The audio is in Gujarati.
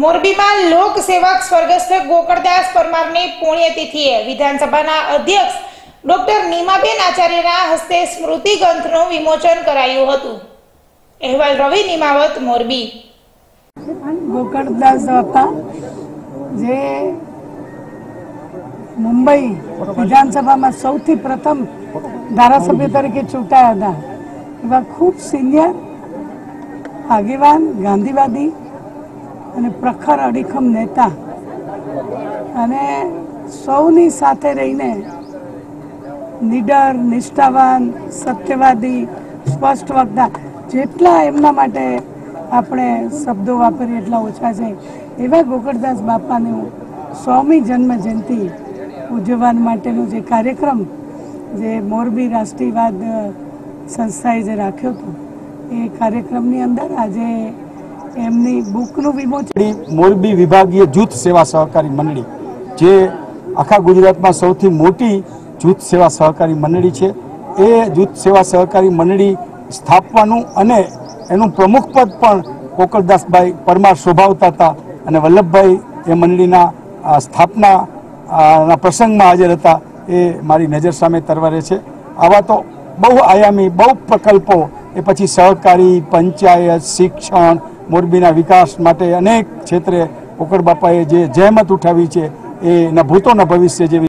મોરબીમાં લોક સેવક સ્વર્ગસ્થ ગોકળદાસ પરમારની પુણ્યતિથિએ વિધાનસભાના અધ્યક્ષ ડોક્ટર નીમાબેન આચાર્યના હસ્તે સ્મૃતિ ગ્રંથનું વિમોચન કરાયું હતું. અહેવાલ રવિ નિમાવત, મોરબી. ગોકળદાસ હતા, જે મુંબઈ વિધાનસભામાં સૌથી પ્રથમ ધારાસભ્ય તરીકે ચૂંટાયા હતા. એવા ખૂબ સિનિયર, આગેવાન, ગાંધીવાદી અને પ્રખર અડીખમ નેતા. અને સૌની સાથે રહીને નિડર, નિષ્ઠાવાન, સત્યવાદી સ્પષ્ટ વક્તા જેટલા એમના માટે આપણે શબ્દો વાપરીએ એટલા ઓછા છે. એવા ગોકળદાસ બાપાનું સ્વામી જન્મ જયંતિ ઉજવવા માટેનો જે કાર્યક્રમ જે મોરબી રાષ્ટ્રીયવાદ સંસ્થાએ જે રાખ્યો હતો, એ કાર્યક્રમની અંદર આજે એમની બુકનું વિમોચન મોરબી વિભાગીય જૂથ સેવા સહકારી મંડળી, જે આખા ગુજરાતમાં સૌથી મોટી જૂથ સેવા સહકારી મંડળી છે. એ જૂથ સેવા સહકારી મંડળી સ્થાપવાનું અને એનું પ્રમુખ પદ પણ કોકળદાસભાઈ પરમાર શોભાવતા હતા અને વલ્લભભાઈ એ મંડળીના સ્થાપના પ્રસંગમાં હાજર હતા. એ મારી નજર સામે તરવારે છે. આવા તો બહુ આયામી બહુ પ્રકલ્પો, એ પછી સહકારી, પંચાયત, શિક્ષણ મોરબીના વિકાસ માટે અનેક ક્ષેત્રે બાપાએ જે જહેમત ઉઠાવી છે એના ભૂતોના ભવિષ્ય જેવી